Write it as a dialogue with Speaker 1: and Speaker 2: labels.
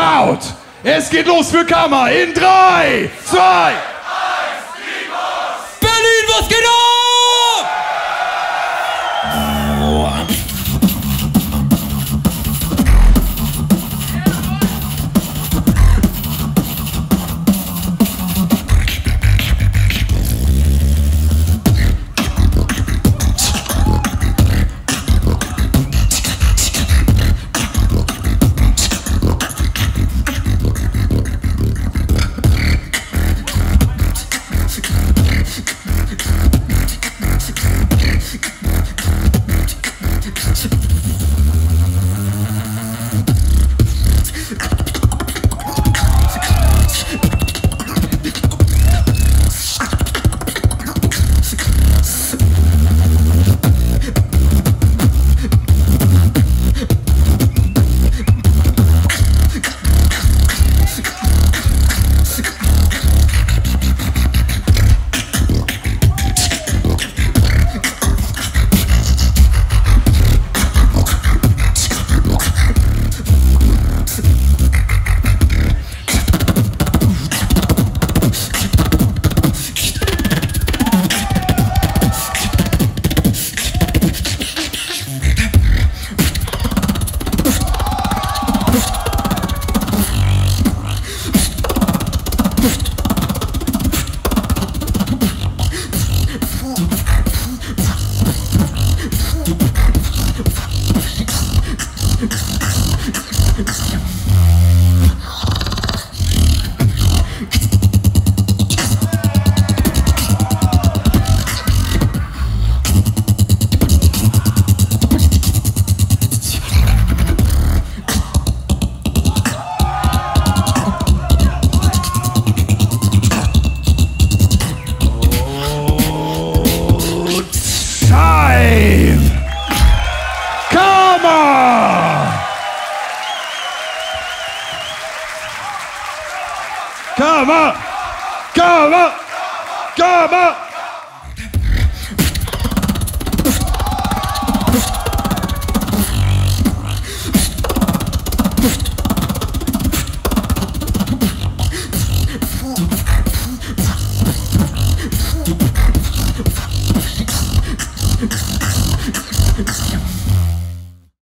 Speaker 1: Proud. Es geht los für Kammer in 3, 2, 1. Kava! Kava! Kava! Kava!